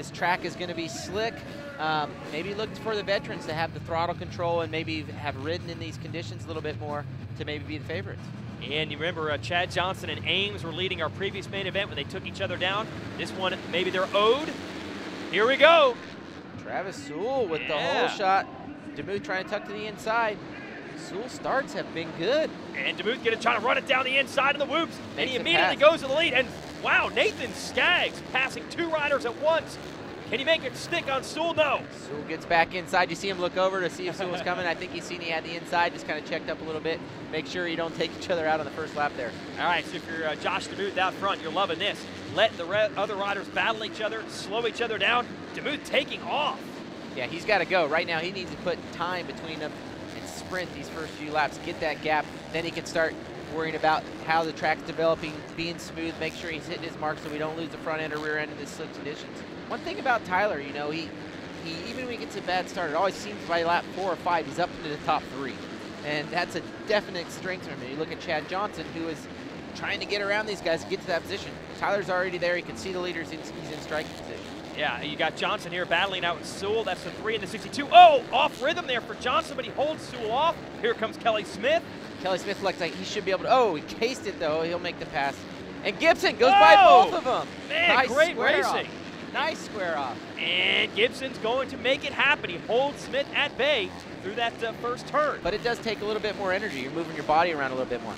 This track is going to be slick. Um, maybe look for the veterans to have the throttle control and maybe have ridden in these conditions a little bit more to maybe be the favorites. And you remember uh, Chad Johnson and Ames were leading our previous main event when they took each other down. This one, maybe they're owed. Here we go. Travis Sewell with Yeah. the hole shot. DeMuth trying to tuck to the inside. Sewell starts have been good. And DeMuth gonna try to run it down the inside of the whoops. and he immediately pass. goes to the lead. And wow, Nathan Skaggs passing two riders at once. Can he make it stick on Sewell? No. Sewell gets back inside. You see him look over to see if Sewell's coming. I think he's seen he had the inside, just kind of checked up a little bit. Make sure you don't take each other out on the first lap there. All right, so if you're uh, Josh DeMuth out front, you're loving this. Let the re- other riders battle each other, slow each other down. DeMuth taking off. Yeah, he's got to go. Right now, he needs to put time between them and sprint these first few laps, get that gap. Then he can start worrying about how the track's developing, being smooth, make sure he's hitting his mark so we don't lose the front end or rear end in this slick conditions. One thing about Tyler, you know, he, he even when he gets a bad start, it always seems by lap four or five, he's up into the top three. And that's a definite strength for him. You look at Chad Johnson, who is trying to get around these guys to get to that position. Tyler's already there. He can see the leaders. He's in striking position. Yeah, you got Johnson here battling out with Sewell. That's the three and the 62. Oh, off rhythm there for Johnson, but he holds Sewell off. Here comes Kelly Smith. Kelly Smith looks like he should be able to. Oh, he cased it though. He'll make the pass. And Gibson goes by both of them. Man, nice great square racing. Off. Nice square off. And Gibson's going to make it happen. He holds Smith at bay through that uh, first turn. But it does take a little bit more energy. You're moving your body around a little bit more.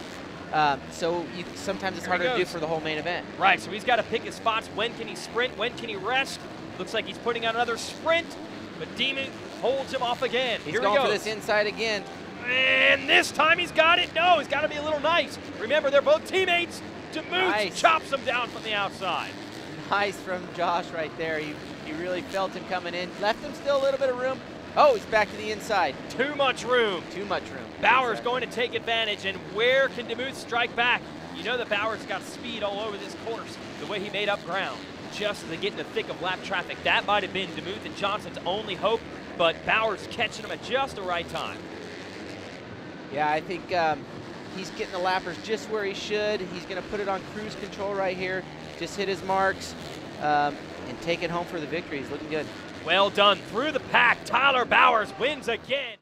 Um, so you, sometimes it's Here harder to do for the whole main event. Right, so he's got to pick his spots. When can he sprint? When can he rest? Looks like he's putting out another sprint, but Demon holds him off again. He's Here going he for this inside again. And this time he's got it. No, he's got to be a little nice. Remember, they're both teammates. DeMuth Nice. chops him down from the outside. Nice from Josh right there. He, he really felt him coming in. Left him still a little bit of room. Oh, he's back to the inside. Too much room. Too much room. Bowers Inside. going to take advantage, and where can DeMuth strike back? You know that Bowers got speed all over this course, the way he made up ground, just to get in the thick of lap traffic. That might have been DeMuth and Johnson's only hope, but Bowers catching him at just the right time. Yeah, I think um, he's getting the lappers just where he should. He's going to put it on cruise control right here. Just hit his marks um, and take it home for the victory. He's looking good. Well done through the pack. Tyler Bowers wins again.